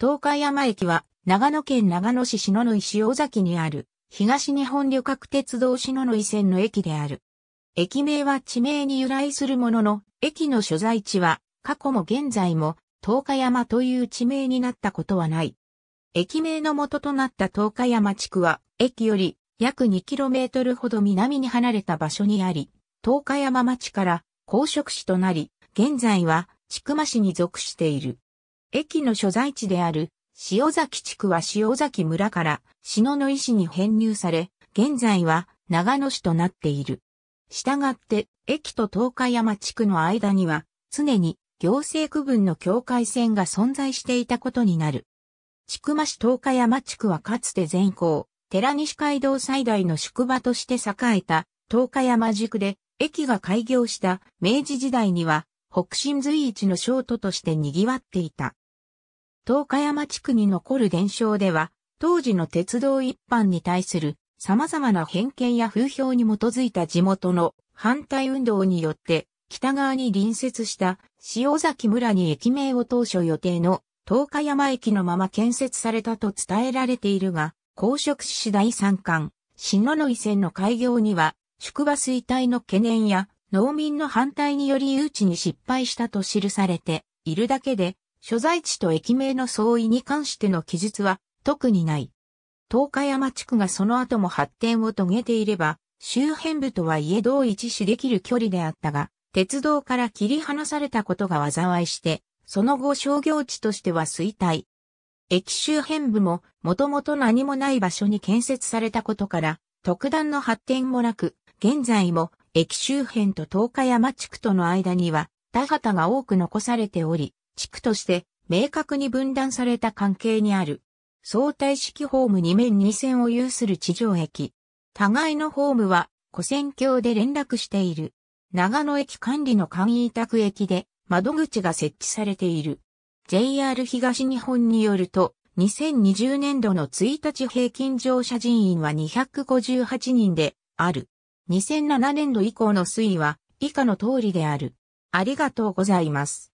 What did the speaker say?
東海山駅は長野県長野市篠ノ井塩崎にある東日本旅客鉄道篠ノ井線の駅である。駅名は地名に由来するものの、駅の所在地は過去も現在も東海山という地名になったことはない。駅名の元となった東海山地区は、駅より約 2km ほど南に離れた場所にあり、東海山町から公職市となり、現在は千曲市に属している。駅の所在地である塩崎地区は塩崎村から篠野井市に編入され、現在は長野市となっている。したがって、駅と東海山地区の間には、常に行政区分の境界線が存在していたことになる。千曲市東海山地区はかつて全校、寺西街道最大の宿場として栄えた東海山宿で、駅が開業した明治時代には北進随一の商都として賑わっていた。東海山地区に残る伝承では、当時の鉄道一般に対する様々な偏見や風評に基づいた地元の反対運動によって北側に隣接した塩崎村に駅名を当初予定の東海山駅のまま建設されたと伝えられているが、公職市第三巻、篠野井線の開業には宿場衰退の懸念や農民の反対により誘致に失敗したと記されているだけで、所在地と駅名の相違に関しての記述は特にない。東海山地区がその後も発展を遂げていれば、周辺部とはいえ同一視できる距離であったが、鉄道から切り離されたことが災いして、その後商業地としては衰退。駅周辺部ももともと何もない場所に建設されたことから、特段の発展もなく、現在も駅周辺と東海山地区との間には田畑が多く残されており、地区として明確に分断された関係にある。相対式ホーム2面2線を有する地上駅。互いのホームは古線橋で連絡している。長野駅管理の簡易宅駅で窓口が設置されている。JR 東日本によると、2020年度の1日平均乗車人員は258人である。2007年度以降の推移は以下の通りである。ありがとうございます。